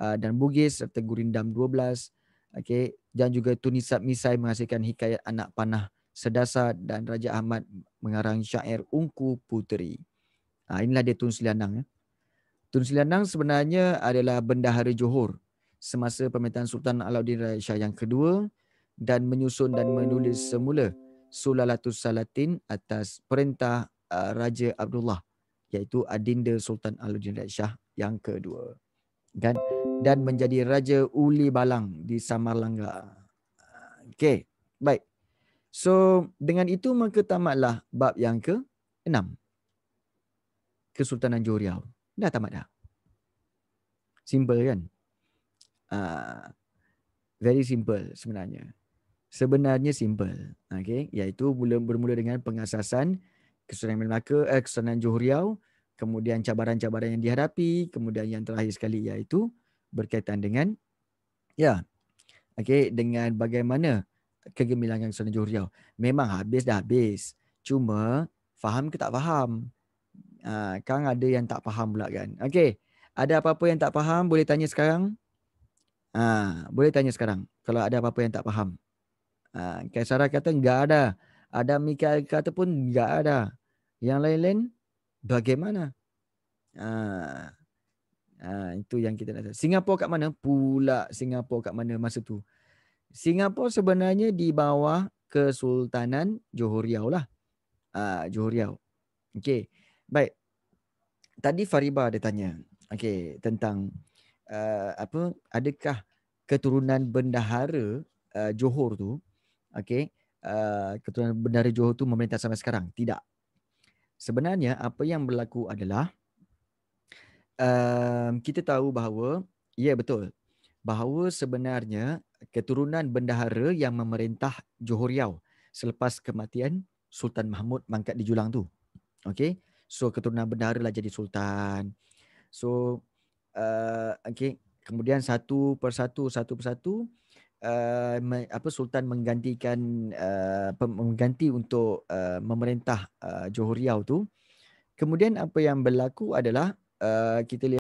uh, dan Bugis serta Gurindam 12 okay, dan juga Tunisat Misai menghasilkan hikayat Anak Panah Sedasar dan Raja Ahmad mengarang syair Ungku Puteri. Uh, inilah dia Tun Selianang. Ya. Tun Selianang sebenarnya adalah bendahara Johor semasa pemerintahan Sultan Alauddin Shah yang kedua dan menyusun dan menulis semula Sulalatus Salatin atas perintah uh, Raja Abdullah iaitu Adinda Sultan Alauddin Shah yang kedua. Kan? Dan menjadi Raja Uli Balang di Samarlangga. Okey, baik. So dengan itu maka tamatlah bab yang ke-6. Kesultanan Johor Riau. Dah tamat dah. Simple kan? Uh, very simple sebenarnya. Sebenarnya simple. Okay? Iaitu mula, bermula dengan pengasasan Kesultanan Melaka, eh, Kesultanan Johor Riau, kemudian cabaran-cabaran yang dihadapi, kemudian yang terakhir sekali iaitu berkaitan dengan ya, okay, dengan bagaimana kegemilangan Kesultanan Johor Riau. Memang habis dah habis. Cuma faham ke tak faham? Ha, Kang ada yang tak faham pula kan. Okey. Ada apa-apa yang tak faham boleh tanya sekarang. Ha, boleh tanya sekarang kalau ada apa-apa yang tak faham. Ha, Kaisara kata enggak ada. Ada Mikael kata pun enggak ada. Yang lain-lain bagaimana? Ha, ha, itu yang kita nak tahu. Singapura kat mana? Pula Singapura kat mana masa tu? Singapura sebenarnya di bawah Kesultanan Johor Riau lah. Ha, Johor Riau. Okey. Baik. Tadi Fariba ada tanya. Okey, tentang uh, apa adakah keturunan bendahara uh, Johor tu okey, uh, keturunan bendahara Johor tu memerintah sampai sekarang? Tidak. Sebenarnya apa yang berlaku adalah uh, kita tahu bahawa ya yeah, betul bahawa sebenarnya keturunan bendahara yang memerintah Johor Riau selepas kematian Sultan Mahmud mangkat di Julang tu. Okey. So keturunan bendahara lah jadi sultan. So uh, okay. Kemudian satu persatu satu persatu uh, apa sultan menggantikan uh, mengganti untuk uh, memerintah uh, Johor Riau tu. Kemudian apa yang berlaku adalah uh, kita lihat